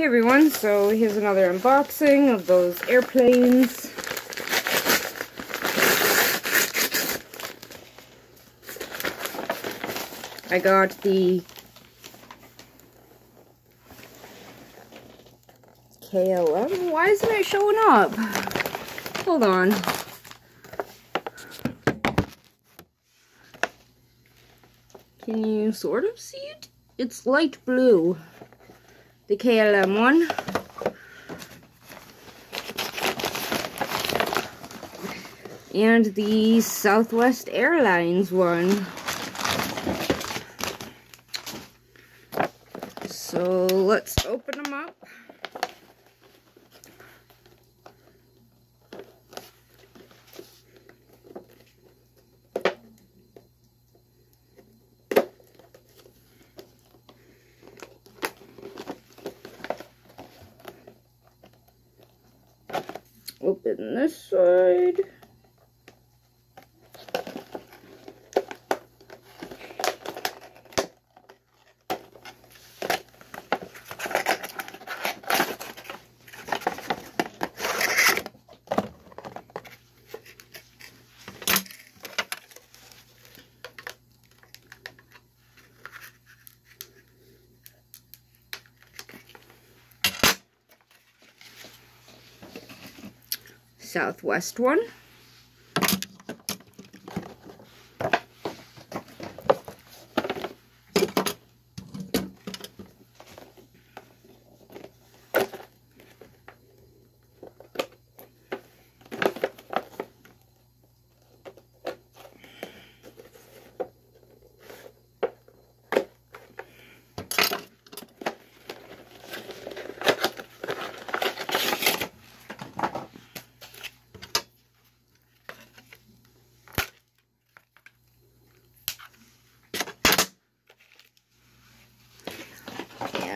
Hey everyone, so here's another unboxing of those airplanes. I got the KLM. Why isn't it showing up? Hold on. Can you sort of see it? It's light blue. The KLM one. And the Southwest Airlines one. So let's open them up. Open this side. Southwest one.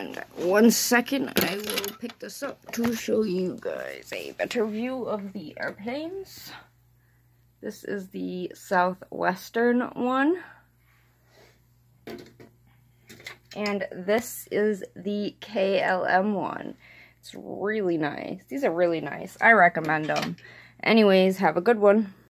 And one second, I will pick this up to show you guys a better view of the airplanes. This is the Southwestern one. And this is the KLM one. It's really nice. These are really nice. I recommend them. Anyways, have a good one.